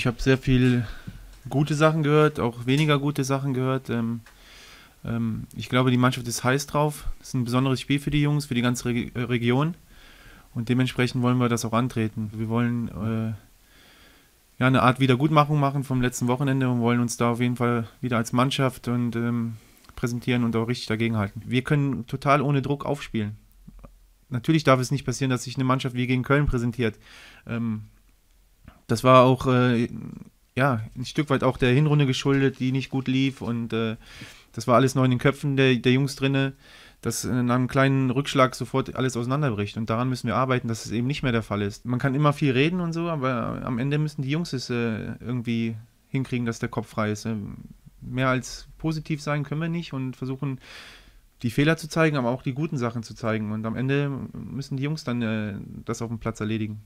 Ich habe sehr viel gute Sachen gehört, auch weniger gute Sachen gehört. Ähm, ähm, ich glaube, die Mannschaft ist heiß drauf. Das ist ein besonderes Spiel für die Jungs, für die ganze Re Region. Und dementsprechend wollen wir das auch antreten. Wir wollen äh, ja, eine Art Wiedergutmachung machen vom letzten Wochenende und wollen uns da auf jeden Fall wieder als Mannschaft und ähm, präsentieren und auch richtig dagegenhalten. Wir können total ohne Druck aufspielen. Natürlich darf es nicht passieren, dass sich eine Mannschaft wie gegen Köln präsentiert. Ähm, das war auch äh, ja, ein Stück weit auch der Hinrunde geschuldet, die nicht gut lief und äh, das war alles neu in den Köpfen der, der Jungs drinne dass in einem kleinen Rückschlag sofort alles auseinanderbricht. Und daran müssen wir arbeiten, dass es eben nicht mehr der Fall ist. Man kann immer viel reden und so, aber am Ende müssen die Jungs es äh, irgendwie hinkriegen, dass der Kopf frei ist. Ähm, mehr als positiv sein können wir nicht und versuchen, die Fehler zu zeigen, aber auch die guten Sachen zu zeigen. Und am Ende müssen die Jungs dann äh, das auf dem Platz erledigen.